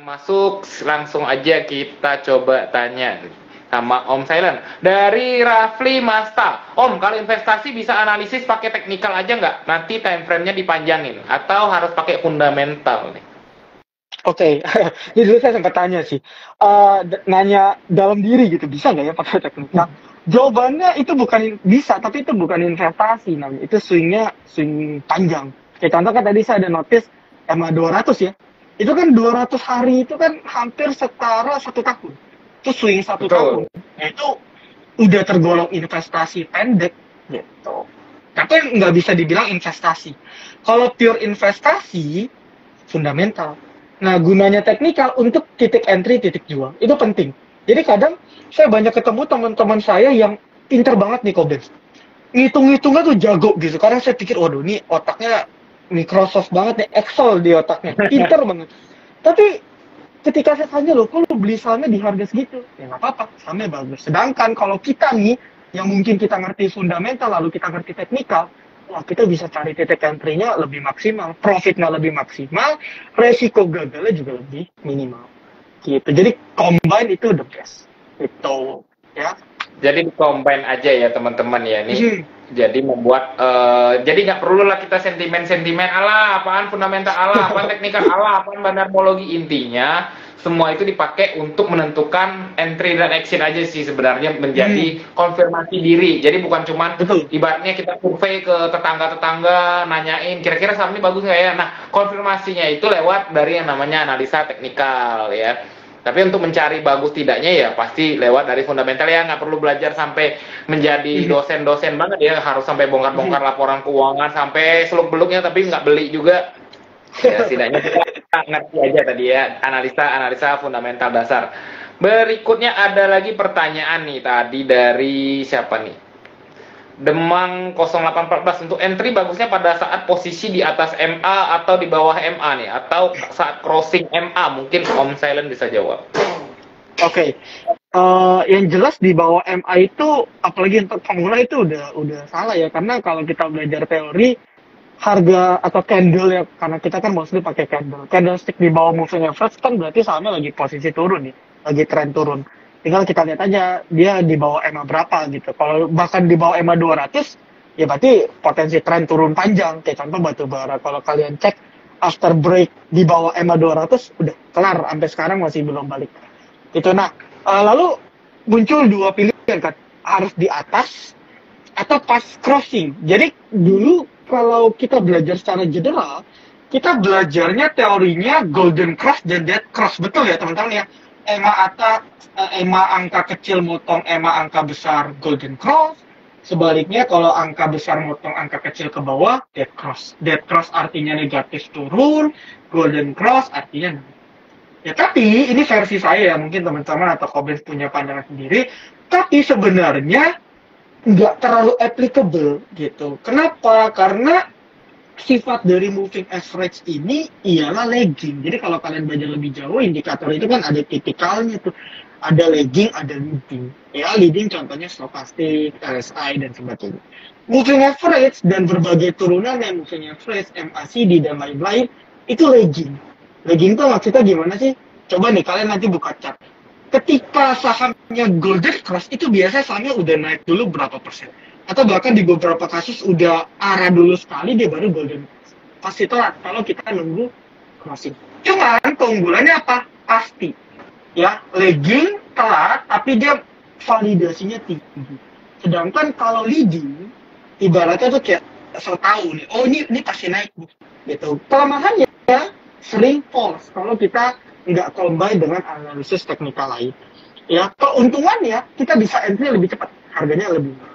yang masuk langsung aja kita coba tanya sama Om Silent. Dari Rafli Masta, Om kalau investasi bisa analisis pakai teknikal aja nggak? Nanti time frame-nya dipanjangin atau harus pakai fundamental nih? Oke, okay. ini dulu saya sempat tanya sih, uh, nanya dalam diri gitu, bisa nggak ya pakai teknikal? Jawabannya itu bukan bisa, tapi itu bukan investasi namanya, itu swingnya swing panjang. Kayak contoh kan tadi saya ada notice MA 200 ya, itu kan 200 hari itu kan hampir setara satu tahun. Itu swing satu Betul. tahun. Nah, itu udah tergolong investasi pendek gitu. Tapi nggak bisa dibilang investasi. Kalau pure investasi, fundamental. Nah, gunanya teknikal untuk titik entry, titik jual. Itu penting. Jadi kadang saya banyak ketemu teman-teman saya yang pinter banget nih Kobens. Ngitung-ngitungnya tuh jago gitu. Karena saya pikir, waduh ini otaknya Microsoft banget nih, Excel di otaknya, pinter banget. Tapi ketika saya tanya loh, kalau beli sahamnya di harga segitu, ya nggak apa-apa, sahamnya bagus. Sedangkan kalau kita nih, yang mungkin kita ngerti fundamental, lalu kita ngerti teknikal, wah kita bisa cari titik entry-nya lebih maksimal, profitnya lebih maksimal, resiko gagalnya juga lebih minimal. Gitu. Jadi combine itu the best. Itu ya. Jadi combine aja ya teman-teman ya nih. Hmm jadi membuat uh, jadi nggak perlu lah kita sentimen sentimen ala apaan fundamental ala apaan teknikal ala apaan bandarmologi intinya semua itu dipakai untuk menentukan entry dan exit aja sih sebenarnya menjadi hmm. konfirmasi diri. Jadi bukan cuma ibaratnya kita survei ke tetangga-tetangga nanyain kira-kira saham ini bagus nggak ya? Nah konfirmasinya itu lewat dari yang namanya analisa teknikal ya tapi untuk mencari bagus tidaknya ya pasti lewat dari fundamental. Ya nggak perlu belajar sampai menjadi mhm. dosen-dosen banget ya. Harus sampai bongkar-bongkar mhm. laporan keuangan sampai seluk beluknya tapi nggak beli juga. Ya setidaknya kita ngerti aja tadi ya analisa analisa fundamental dasar. Berikutnya ada lagi pertanyaan nih tadi dari siapa nih Demang 0814 untuk entry bagusnya pada saat posisi di atas MA atau di bawah MA nih atau saat crossing MA mungkin Om Silent bisa jawab. Oke, okay. uh, eh, yang jelas di bawah MA itu apalagi untuk pemula itu udah udah salah ya karena kalau kita belajar teori harga atau candle ya karena kita kan mostly pakai candle candlestick di bawah moving average kan berarti sama lagi posisi turun nih lagi tren turun tinggal kita lihat aja dia di bawah EMA berapa gitu. Kalau bahkan di bawah EMA 200 ya berarti potensi tren turun panjang. Kayak contoh batu bara. Kalau kalian cek after break di bawah EMA 200 udah kelar. Sampai sekarang masih belum balik. Itu nah uh, lalu muncul dua pilihan kan? Harus di atas atau pas crossing. Jadi dulu kalau kita belajar secara general kita belajarnya teorinya golden cross dan dead cross. Betul ya teman-teman ya EMA atas EMA angka kecil motong EMA angka besar golden cross. Sebaliknya kalau angka besar motong angka kecil ke bawah dead cross. Dead cross artinya negatif turun golden cross artinya ya tapi ini versi saya ya mungkin teman-teman atau Kobens punya pandangan sendiri. Tapi sebenarnya nggak terlalu applicable gitu. Kenapa? Karena sifat dari moving average ini ialah lagging. Jadi kalau kalian belajar lebih jauh, indikator itu kan ada tipikalnya tuh. Ada lagging, ada leading. Ya, leading contohnya stokastik, RSI, dan sebagainya. Moving average dan berbagai turunan yang moving average, MACD, dan lain-lain, itu lagging. Lagging itu maksudnya gimana sih? Coba nih, kalian nanti buka chart. Ketika sahamnya golden cross, itu biasanya sahamnya udah naik dulu berapa persen atau bahkan di beberapa kasus udah arah dulu sekali dia baru golden pasti telat kalau kita nunggu crossing. Cuman keunggulannya apa? Pasti. Ya legging telat tapi dia validasinya tinggi. Sedangkan kalau leading ibaratnya tuh kayak so tahu nih oh ini ini pasti naik gitu. Kelemahannya ya sering false. Kalau kita nggak combine dengan analisis teknikal lain. Ya keuntungannya kita bisa entry lebih cepat harganya lebih murah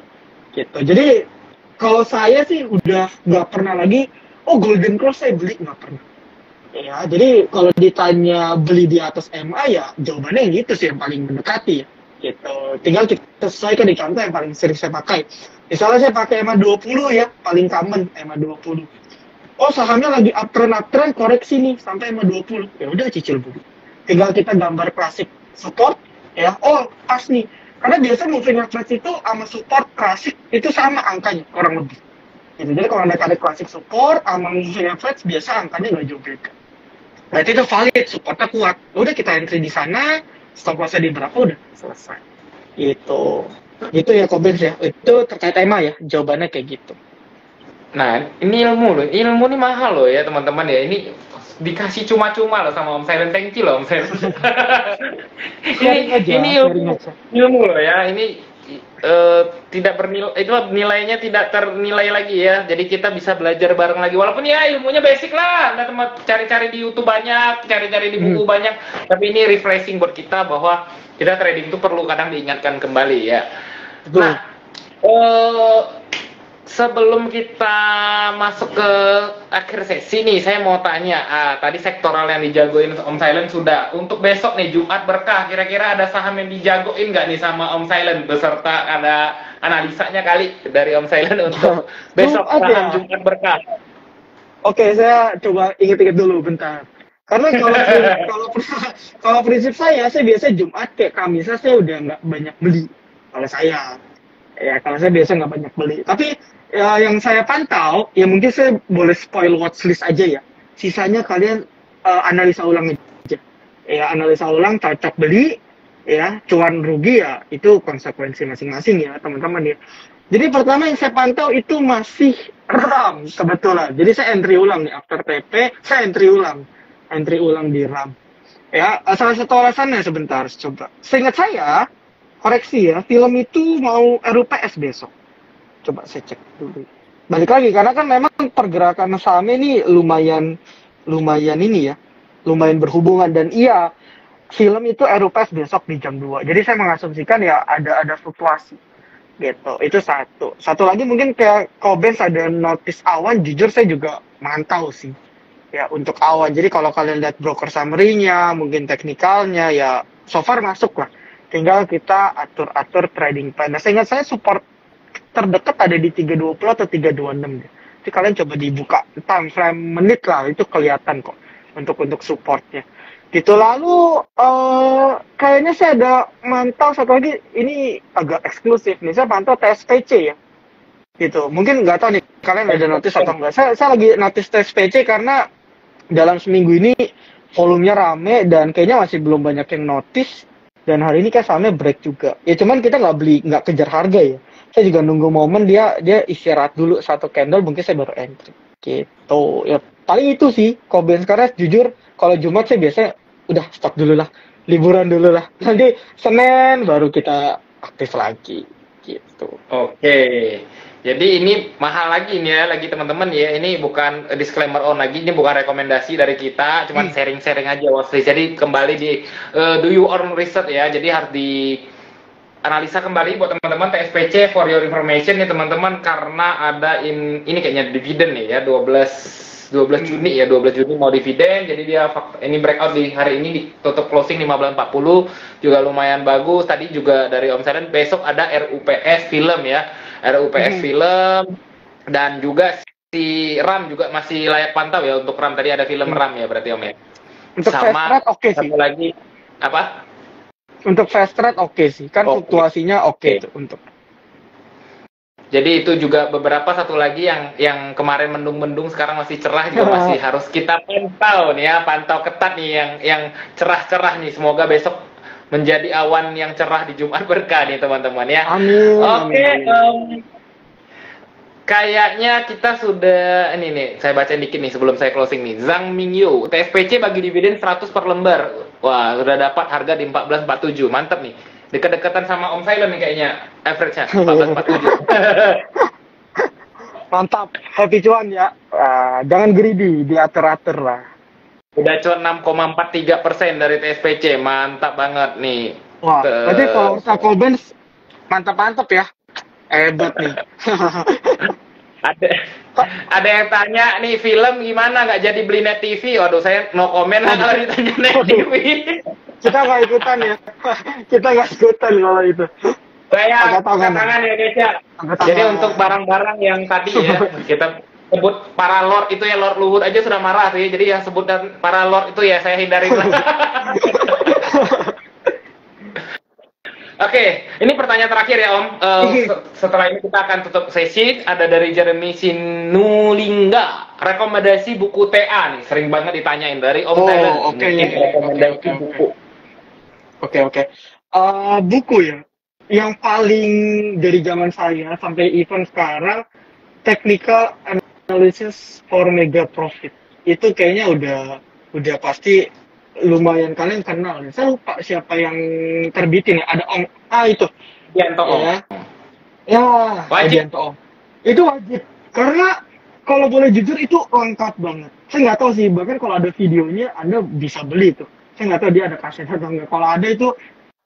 gitu. Jadi kalau saya sih udah nggak pernah lagi oh golden cross saya beli nggak pernah. Ya jadi kalau ditanya beli di atas MA ya jawabannya yang itu sih yang paling mendekati ya gitu. Tinggal kita sesuaikan di contoh yang paling sering saya pakai. Misalnya saya pakai MA 20 ya paling common MA 20 oh sahamnya lagi uptrend uptrend koreksi nih sampai MA 20 ya udah cicil beli tinggal kita gambar klasik support ya. Oh pas nih karena biasa moving average itu sama support klasik itu sama angkanya kurang lebih. Gitu. Jadi kalau ada ada klasik support sama moving average biasa angkanya nggak jauh beda. berarti itu valid supportnya kuat. Udah kita entry di sana stop lossnya di berapa udah selesai. Itu itu ya Kobens ya? Itu terkait tema ya jawabannya kayak gitu. Nah ini ilmu loh. Ilmu ini mahal loh ya teman-teman ya. Ini dikasih cuma-cuma loh sama Om Silent. Thank you loh Om Silent. Ini aja, ini ilmu, ilmu loh ya. Ini uh, tidak bernilai itu nilainya tidak ternilai lagi ya. Jadi kita bisa belajar bareng lagi. Walaupun ya ilmunya basic lah. Anda teman cari-cari di YouTube banyak cari-cari di buku Hmm. banyak. Tapi ini refreshing buat kita bahwa kita trading itu perlu kadang diingatkan kembali ya. Betul. nah eh, sebelum kita masuk ke akhir sesi nih, saya mau tanya, ah, tadi sektoral yang dijagoin Om Silent sudah. Untuk besok nih Jumat berkah, kira-kira ada saham yang dijagoin nggak nih sama Om Silent beserta ada analisanya kali dari Om Silent untuk besok Jumat saham ya? Jumat berkah. Oke, saya coba inget-inget dulu bentar. Karena kalau kalau kalau prinsip saya, saya biasa Jumat kayak Kamis saya udah nggak banyak beli. Kalau saya, ya kalau saya biasa nggak banyak beli. Tapi ya, yang saya pantau, ya mungkin saya boleh spoil watchlist aja ya. Sisanya kalian eh, analisa ulang aja. Ya analisa ulang cocok beli, ya cuan rugi ya itu konsekuensi masing-masing ya teman-teman ya. Jadi pertama yang saya pantau itu masih RAM kebetulan. Jadi saya entry ulang nih after TP, saya entry ulang, entry ulang di RAM. Ya salah satu alasannya sebentar coba. Seingat saya koreksi ya film itu mau RUPS besok. Coba saya cek dulu. Balik lagi karena kan memang pergerakan saham ini lumayan lumayan ini ya, lumayan berhubungan. Dan iya film itu RUPS besok di jam 2. Jadi saya mengasumsikan ya ada ada fluktuasi. Gitu. Itu satu. Satu lagi mungkin kayak Kobens ada notice awan jujur saya juga mantau sih. Ya untuk awan. Jadi kalau kalian lihat broker summary-nya mungkin teknikalnya ya so far masuk lah. Tinggal kita atur-atur trading plan. Nah seingat saya support terdekat ada di 320 atau 326 deh jadi kalian coba dibuka time frame menit lah itu kelihatan kok untuk untuk supportnya. Gitu. Lalu eh kayaknya saya ada mantau satu lagi ini agak eksklusif nih. Saya pantau TSPC ya. Gitu. Mungkin nggak tahu nih kalian ada notice atau enggak saya, saya lagi notice TSPC karena dalam seminggu ini volumenya rame dan kayaknya masih belum banyak yang notice dan hari ini kayak sahamnya break juga. Ya cuman kita nggak beli nggak kejar harga ya saya juga nunggu momen dia dia istirahat dulu satu candle mungkin saya baru entry gitu ya paling itu sih Koben sekarang jujur kalau Jumat saya biasanya udah stop dulu lah liburan dulu lah nanti Senin baru kita aktif lagi gitu Oke. Jadi ini mahal lagi nih ya, lagi teman-teman ya. Ini bukan disclaimer on lagi, ini bukan rekomendasi dari kita, cuman sharing-sharing aja watchlist. Jadi kembali di eh, do you own research ya. Jadi harus di analisa kembali buat teman-teman TSPC for your information nih teman-teman karena ada in, ini kayaknya dividen nih ya 12 12 Juni ya 12 Juni mau dividen jadi dia ini breakout di hari ini ditutup closing 15.40 juga lumayan bagus. Tadi juga dari Om Saren besok ada RUPS film ya RUPS Hmm. film dan juga si RAM juga masih layak pantau ya untuk RAM. Tadi ada film Hmm. RAM ya berarti Om ya. Untuk Sama oke sih. satu lagi apa untuk fast trade oke sih kan Oke. fluktuasinya oke Oke. tuh untuk Jadi itu juga beberapa satu lagi yang yang kemarin mendung-mendung sekarang masih cerah juga masih harus kita pantau nih ya, pantau ketat nih yang yang cerah-cerah nih. Semoga besok menjadi awan yang cerah di Jumat berkah nih teman-teman ya. amin Oke, amin. em, kayaknya kita sudah ini nih, saya baca dikit nih sebelum saya closing nih. Zhang Mingyu, TSPC bagi dividen 100 per lembar. Wah, sudah dapat harga di 1447. Mantap nih. Dekat-dekatan sama Om Silent nih kayaknya average-nya 1447. mantap happy cuan ya Ah, jangan greedy diatur-atur lah Udah cuan 6,43 persen dari TSPC, mantap banget nih. wah berarti kalau Colbens mantap-mantap ya hebat nih Ada ada yang tanya nih film gimana nggak jadi beli net TV? Waduh saya no lah kalau ditanya net Waduh. TV. kita nggak ikutan ya kita nggak ikutan kalau itu Saya Angkat tangan. tangan ya guys ya. Jadi untuk barang-barang yang tadi ya kita sebut para lord itu ya Lord Luhut aja sudah marah sih. Jadi yang sebut dan para lord itu ya saya hindari. Oke, ini pertanyaan terakhir ya Om. Uh, setelah ini kita akan tutup sesi. Ada dari Jeremy Sinulingga. Rekomendasi buku TA nih. Sering banget ditanyain dari Om oh, Oke, okay, rekomendasi okay, buku. Oke, okay, oke. Okay. Uh, buku ya. Yang paling dari zaman saya sampai event sekarang, Technical Analysis for Mega Profit. Itu kayaknya udah udah pasti lumayan kalian kenal. Saya lupa siapa yang terbitin ya. Ada Om A itu. Yanto Om. Ya. Ya, wajib. Om. Itu wajib. Karena kalau boleh jujur itu lengkap banget. Saya nggak tahu sih, bahkan kalau ada videonya Anda bisa beli tuh. Saya nggak tahu dia ada kaset atau enggak. Kalau ada itu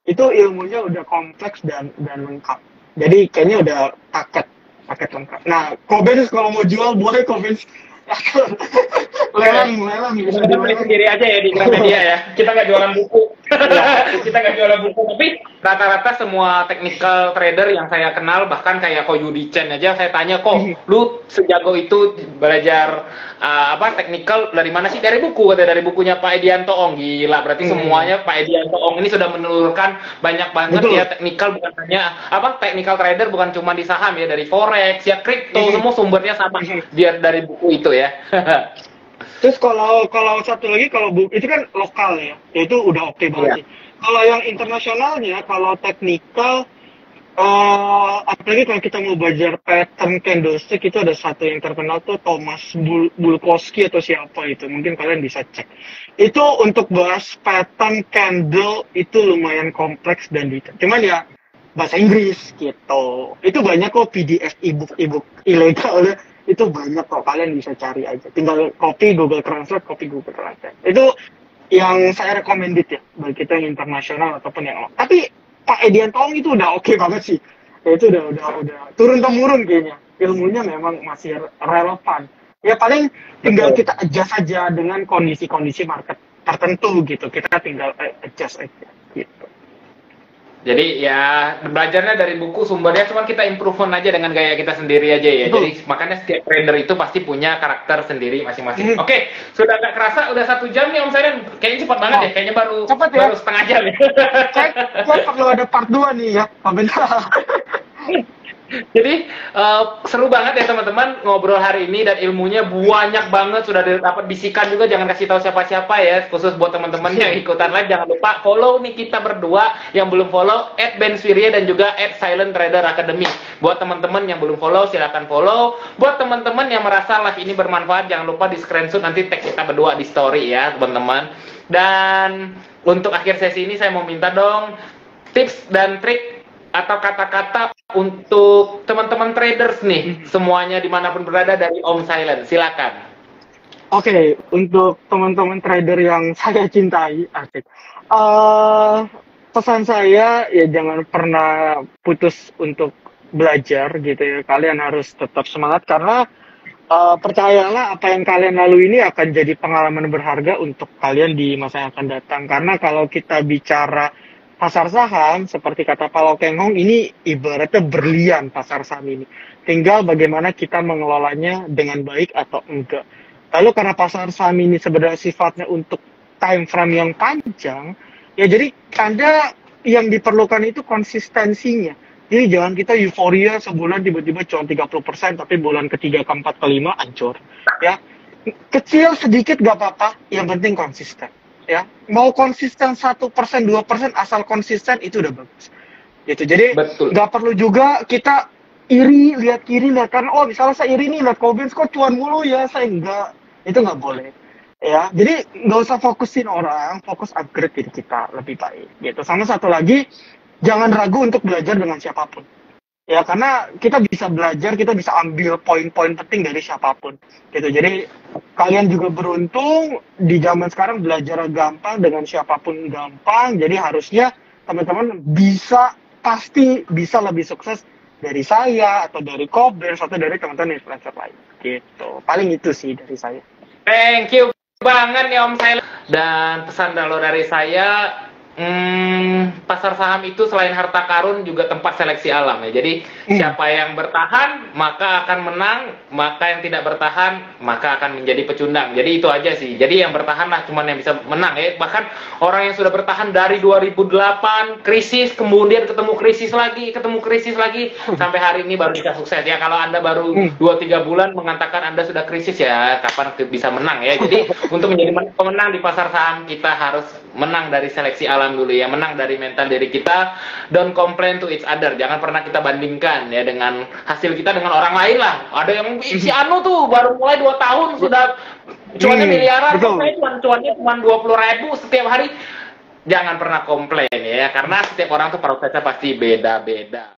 itu ilmunya udah kompleks dan dan lengkap. Jadi kayaknya udah paket paket lengkap. Nah, Kobens kalau mau jual boleh Kobens lelang lelang. Bisa beli sendiri aja ya di Gramedia ya. Kita nggak jualan buku. Iya. kita nggak jualan buku. Tapi rata-rata semua technical trader yang saya kenal bahkan kayak Koyudi Chen aja saya tanya kok iya. lu sejago itu belajar uh, apa technical dari mana sih? Dari buku kata dari bukunya Pak Edianto. Ong gila berarti hmm. semuanya Pak Edianto. Ong ini sudah menelurkan banyak banget Betul. ya technical bukan hanya apa technical trader bukan cuma di saham ya dari forex ya kripto semua sumbernya sama biar dari buku itu ya Terus kalau kalau satu lagi kalau bu itu kan lokal ya, itu udah oke okay banget. Yeah. Kalau yang internasionalnya, kalau teknikal, uh, apalagi kalau kita mau belajar pattern candlestick itu ada satu yang terkenal tuh Thomas Bul Bulkowski atau siapa itu, mungkin kalian bisa cek. Itu untuk bahas pattern candle itu lumayan kompleks dan detail. Cuman ya bahasa Inggris gitu. Itu banyak kok PDF ebook ebook ilegal itu banyak kok kalian bisa cari aja. Tinggal copy Google Translate copy Google Translate. Itu yang saya recommended ya bagi kita yang internasional ataupun yang tapi Pak Edian Tong itu udah oke okay banget sih. Ya, itu udah udah udah turun temurun kayaknya. Ilmunya memang masih relevan. Ya paling tinggal kita adjust saja dengan kondisi-kondisi market tertentu gitu. Kita tinggal adjust aja gitu jadi ya belajarnya dari buku sumbernya cuma kita improvement aja dengan gaya kita sendiri aja ya. Betul. Jadi makanya setiap trader itu pasti punya karakter sendiri masing-masing. Hmm. Oke, okay, sudah agak kerasa udah satu jam nih Om Saidan. Kayaknya cepat banget oh. ya. Kayaknya baru cepat ya? baru setengah jam ya. Cek, perlu ada part 2 nih ya. Jadi uh, seru banget ya teman-teman ngobrol hari ini dan ilmunya banyak banget sudah dapat bisikan juga jangan kasih tahu siapa-siapa ya khusus buat teman-teman yang ikutan live. Jangan lupa follow nih kita berdua yang belum follow at Ben Swiria dan juga at Silent Trader Academy. Buat teman-teman yang belum follow silahkan follow. Buat teman-teman yang merasa live ini bermanfaat jangan lupa di screenshot nanti tag kita berdua di story ya teman-teman. Dan untuk akhir sesi ini saya mau minta dong tips dan trik atau kata-kata untuk teman-teman traders nih semuanya di mana pun berada dari Om Silent silakan. Oke, okay, untuk teman-teman trader yang saya cintai, asik. Uh, pesan saya ya jangan pernah putus untuk belajar gitu ya. Kalian harus tetap semangat karena uh, percayalah apa yang kalian lalui ini akan jadi pengalaman berharga untuk kalian di masa yang akan datang. Karena kalau kita bicara pasar saham seperti kata Pak Lokengong ini ibaratnya berlian pasar saham ini. Tinggal bagaimana kita mengelolanya dengan baik atau enggak. Lalu karena pasar saham ini sebenarnya sifatnya untuk time frame yang panjang, ya jadi Anda yang diperlukan itu konsistensinya. Jadi jangan kita euforia sebulan tiba-tiba cuma 30% tapi bulan ketiga, keempat, kelima hancur. Ya, kecil sedikit gak apa-apa, yang penting konsisten ya. Mau konsisten satu persen dua persen asal konsisten itu udah bagus. Gitu. Jadi nggak perlu juga kita iri lihat kiri lihat kan oh misalnya saya iri nih lihat Kobens kok cuan mulu ya? Saya enggak. Itu nggak boleh. Ya jadi nggak usah fokusin orang fokus upgrade diri kita lebih baik. Gitu. Sama satu lagi jangan ragu untuk belajar dengan siapa pun ya karena kita bisa belajar kita bisa ambil poin-poin penting dari siapa pun gitu. Jadi kalian juga beruntung di zaman sekarang belajar gampang dengan siapa pun gampang. Jadi harusnya teman-teman bisa pasti bisa lebih sukses dari saya atau dari Kobers atau dari teman-teman influencer lain gitu. Paling itu sih dari saya. Thank you banget nih Om Sail dan pesan dari saya hmm, pasar saham itu selain harta karun juga tempat seleksi alam ya. Jadi hmm. siapa yang bertahan maka akan menang, maka yang tidak bertahan maka akan menjadi pecundang. Jadi itu aja sih. Jadi yang bertahan lah cuman yang bisa menang ya. Bahkan orang yang sudah bertahan dari 2008 krisis kemudian ketemu krisis lagi, ketemu krisis lagi sampai hari ini baru bisa sukses ya. Kalau Anda baru 2 hmm. 3 bulan mengatakan Anda sudah krisis ya, kapan bisa menang ya. Jadi untuk menjadi pemenang di pasar saham kita harus menang dari seleksi alam dulu ya, menang dari mental diri kita. Don't complain to each other. Jangan pernah kita bandingkan ya dengan hasil kita dengan orang lain lah. Ada yang si Anu tuh baru mulai dua tahun sudah cuannya hmm, miliaran, saya cuan cuannya cuma dua puluh ribu setiap hari. Jangan pernah komplain ya, karena setiap orang tuh prosesnya pasti beda-beda.